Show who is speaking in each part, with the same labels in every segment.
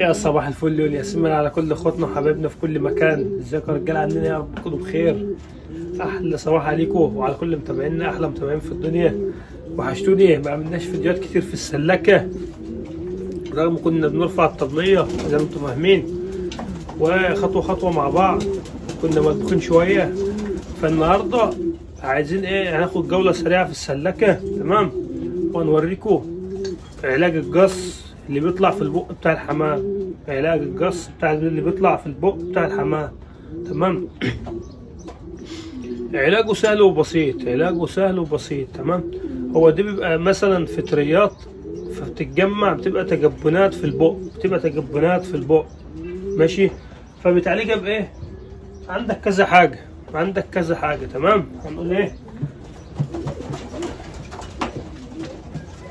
Speaker 1: يا صباح الفل والياسمين على كل اخواتنا وحبايبنا في كل مكان. ازيكم يا رجاله عاملين إيه يا رب تكونوا بخير. أحلى صباح عليكم وعلى كل متابعينا أحلى متابعين في الدنيا. وحشتوني ما عملناش فيديوهات كتير في السلكه رغم كنا بنرفع الطبليه زي ما أنتم فاهمين. وخطوة خطوة مع بعض كنا مطبوخين شوية. فالنهاردة عايزين إيه؟ هناخد جولة سريعة في السلكه تمام؟ وهنوريكم علاج الجص. اللي بيطلع في البق بتاع الحمام علاج الجص بتاع اللي بيطلع في البق بتاع الحمام تمام؟ علاجه سهل وبسيط علاجه سهل وبسيط تمام؟ هو ده بيبقى مثلا فطريات فبتتجمع بتبقى تجبنات في البق بتبقى تجبنات في البق. ماشي؟ فبتعالجها بإيه؟ عندك كذا حاجة عندك كذا حاجة تمام؟ هنقول إيه؟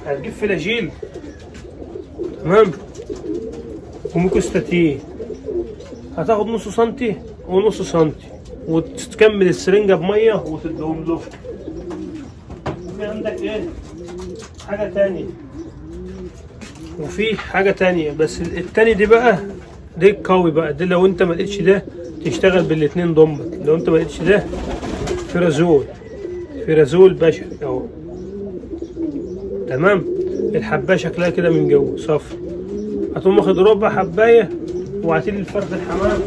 Speaker 1: هتجيب فلاجيل. تمام وميكوستاتين هتاخد نص سنتي ونص سنتي. وتكمل السرنجة بمية وتديهم له في عندك إيه؟ حاجة تانية. وفي حاجة تانية. بس التاني دي بقى دي قوي بقى. دي لو انت ما لقيتش ده تشتغل بالاتنين ضمت لو انت ما لقيتش ده فرازول فرازول بشري أهو. تمام؟ الحبايه شكلها كده من جوه صفر هتقوم واخد ربع حباية وعتيل الفرد الحمام.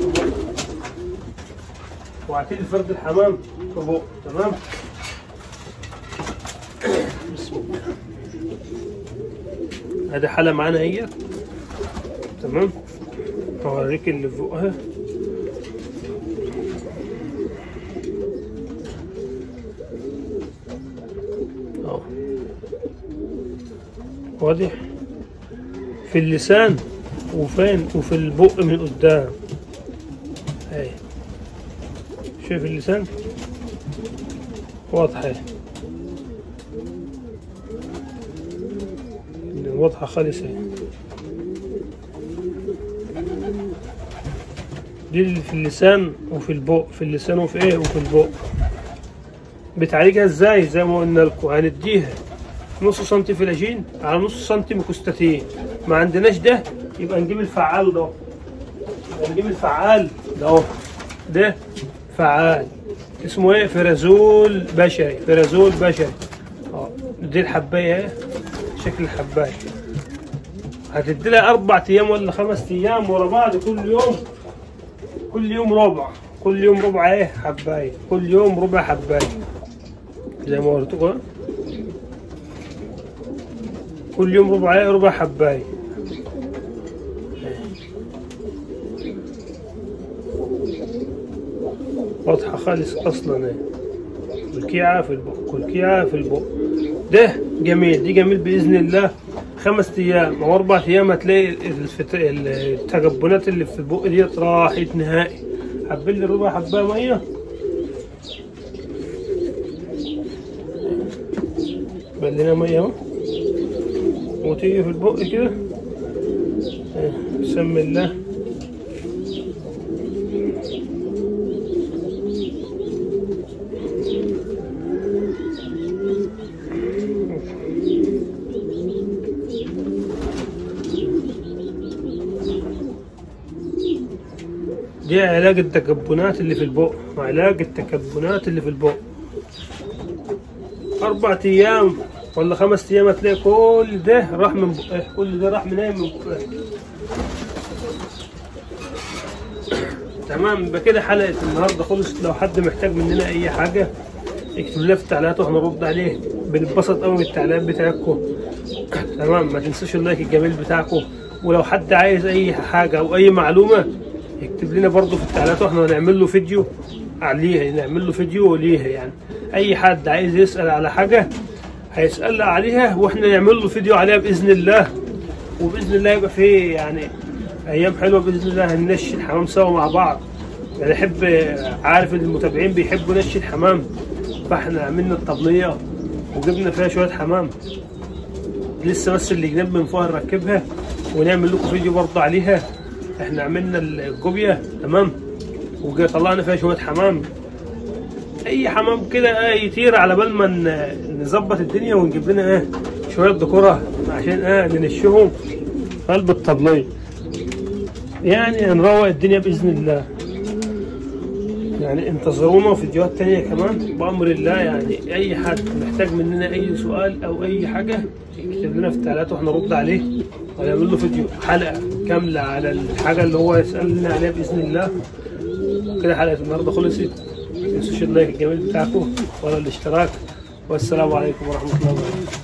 Speaker 1: وعتيل الفرد الحمام. في بق تمام؟ بسم الله. ادي حالة معانا اهي تمام؟ هوريك اللي فوقها. واضح؟ في اللسان وفين؟ وفي البق من قدام. اهي شايف اللسان؟ واضحة. واضحة خالص اهي دي في اللسان وفي البق. في اللسان وفي إيه؟ وفي البق. بتعالجها إزاي؟ زي ما قلنا لكم هنديها نص سنتي فلاجين على نص سنتي ميكوستاتين ما عندناش ده يبقى نجيب الفعال ده. نجيب الفعال ده أهو. ده فعال. اسمه إيه؟ فرازول بشري. فرازول بشري. أه. دي الحباية اهي شكل الحباية. هتدي لها أربع أيام ولا خمس أيام ورا بعض كل يوم. كل يوم ربع. كل يوم ربع إيه؟ حباية. كل يوم ربع حباية. زي ما قلت كل يوم ربع ربع حباية. واضحة خالص أصلا الكيعة في البق الكيعة في البق. ده جميل دي جميل بإذن الله. خمس أيام أو أربع أيام هتلاقي. التجبنات اللي في البق دي راحت نهائي. حبيت لي ربع حباية مية؟ بلنا مية أهو. وتيجي في البق كده. بسم الله. دي علاج التكبنات اللي في البق. علاج التكبنات اللي في البق. أربع أيام. ولا خمس أيام هتلاقي كل ده راح من بقه كل ده راح منين من بقه تمام يبقى كده حلقة النهارده خلصت. لو حد محتاج مننا أي حاجة اكتب لنا في التعليقات وإحنا نرد عليه بنتبسط قوي بالتعليقات بتاعتكم تمام ما تنسوش اللايك الجميل بتاعكم. ولو حد عايز أي حاجة أو أي معلومة يكتب لنا برضو في التعليقات وإحنا هنعمل له فيديو عليها نعمل له فيديو ليها يعني. أي حد عايز يسأل على حاجة هيسألنا عليها وإحنا نعمل له فيديو عليها بإذن الله. وبإذن الله يبقى فيه يعني أيام حلوة بإذن الله هننشي الحمام سوا مع بعض. يعني أحب عارف إن المتابعين بيحبوا نشي الحمام. فإحنا عملنا الطبليه وجبنا فيها شوية حمام. لسه بس اللي جنب من فوق نركبها ونعمل لكم فيديو برضه عليها. إحنا عملنا الجوبية تمام؟ وطلعنا فيها شوية حمام. أي حمام كده إيه يطير على بال ما نظبط الدنيا ونجيب لنا إيه شوية ديكورة عشان إيه ننشهم. قلب الطبليه يعني هنروق الدنيا بإذن الله. يعني انتظرونا فيديوهات تانية كمان. بأمر الله يعني أي حد محتاج مننا أي سؤال أو أي حاجة يكتب لنا في التعليقات وإحنا نرد عليه ونعمل له فيديو حلقة كاملة على الحاجة اللي هو يسألنا عليها بإذن الله. كده حلقة النهاردة خلصت. تنسوش اللايك الجميل بتاعكم ولا الاشتراك والسلام عليكم ورحمة الله وبركاته.